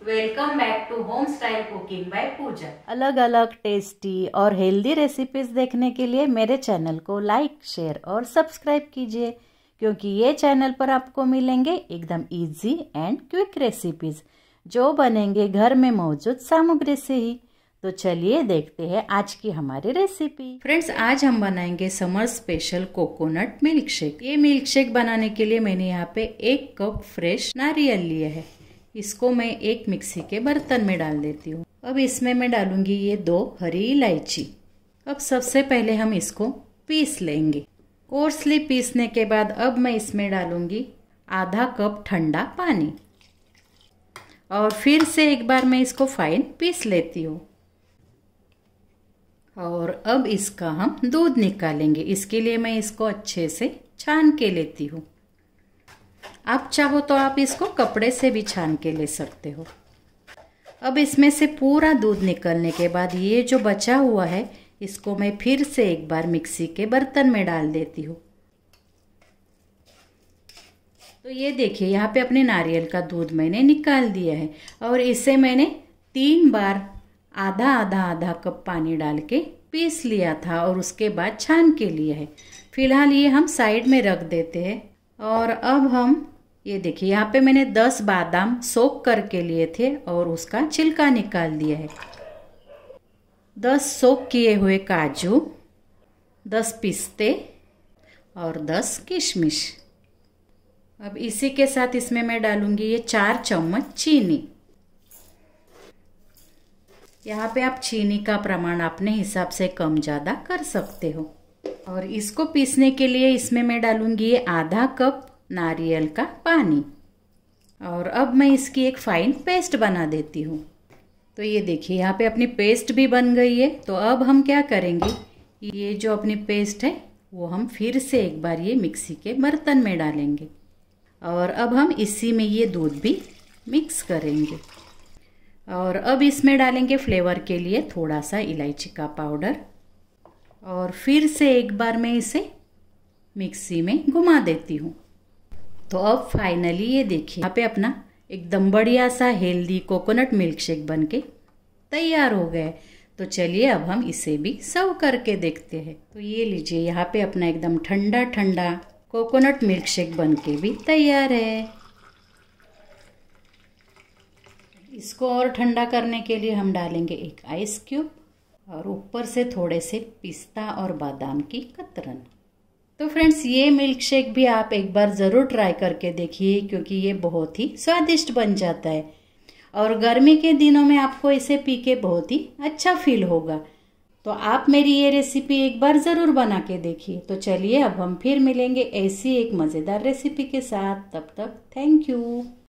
Welcome back to home style cooking by Pooja अलग अलग tasty और हेल्दी रेसिपीज़ देखने के लिए मेरे चैनल को लाइक शेयर और सब्सक्राइब कीजिए क्योंकि ये चैनल पर आपको मिलेंगे एकदम इजी एंड क्विक रेसिपीज़ जो बनेंगे घर में मौजूद सामग्री से ही। तो चलिए देखते हैं आज की हमारी रेसिपी फ्रेंड्स आज हम बनाएँगे summer special coconut milk shake ये मिल्क शेक बनाने के लिए मैंने यहाँ पे एक कप फ्रेश नारियल लिया है। इसको मैं एक मिक्सी के बर्तन में डाल देती हूँ। अब इसमें मैं डालूँगी ये दो हरी इलायची। अब सबसे पहले हम इसको पीस लेंगे। कोर्सली पीसने के बाद अब मैं इसमें डालूँगी आधा कप ठंडा पानी। और फिर से एक बार मैं इसको फाइन पीस लेती हूँ। और अब इसका हम दूध निकालेंगे। इसके लिए मैं इसको अच्छे से छान के लेती हूँ। आप चाहो तो आप इसको कपड़े से भी छान के ले सकते हो। अब इसमें से पूरा दूध निकलने के बाद ये जो बचा हुआ है, इसको मैं फिर से एक बार मिक्सी के बर्तन में डाल देती हूँ। तो ये देखिए, यहाँ पे अपने नारियल का दूध मैंने निकाल दिया है और इसे मैंने तीन बार आधा आधा आधा कप पानी डाल के पीस लिया था और उसके बाद छान के लिए है। फ़िलहाल ये हम साइड में रख देते हैं और अब हम ये देखिए, यहाँ पे मैंने दस बादाम सोक करके लिए थे और उसका छिलका निकाल दिया है। दस सोक किए हुए काजू, दस पिस्ते और दस किशमिश। अब इसी के साथ इसमें मैं डालूँगी ये चार चम्मच चीनी। यहाँ पे आप चीनी का प्रमाण अपने हिसाब से कम ज़्यादा कर सकते हो। और इसको पीसने के लिए इसमें मैं डालूँगी ये आधा कप नारियल का पानी। और अब मैं इसकी एक फाइन पेस्ट बना देती हूँ। तो ये देखिए, यहाँ पे अपनी पेस्ट भी बन गई है। तो अब हम क्या करेंगे? ये जो अपनी पेस्ट है, वो हम फिर से एक बार ये मिक्सी के बर्तन में डालेंगे। और अब हम इसी में ये दूध भी मिक्स करेंगे। और अब इसमें डालेंगे फ्लेवर के लिए थोड़ा सा इलायची का पाउडर और फिर से एक बार मैं इसे मिक्सी में घुमा देती हूँ। तो अब फाइनली ये देखिए। यहाँ पे अपना एकदम बढ़िया सा हेल्दी कोकोनट मिल्क शेक बन के तैयार हो। गए तो चलिए अब हम इसे भी सर्व करके देखते हैं। तो ये लीजिए, यहाँ पे अपना एकदम ठंडा ठंडा कोकोनट मिल्क शेक बन के भी तैयार है। इसको और ठंडा करने के लिए हम डालेंगे एक आइस क्यूब और ऊपर से थोड़े से पिस्ता और बादाम की कतरन। तो फ्रेंड्स ये मिल्क शेक भी आप एक बार ज़रूर ट्राई करके देखिए, क्योंकि ये बहुत ही स्वादिष्ट बन जाता है। और गर्मी के दिनों में आपको इसे पी के बहुत ही अच्छा फील होगा। तो आप मेरी ये रेसिपी एक बार ज़रूर बना के देखिए। तो चलिए, अब हम फिर मिलेंगे ऐसी एक मज़ेदार रेसिपी के साथ। तब तक थैंक यू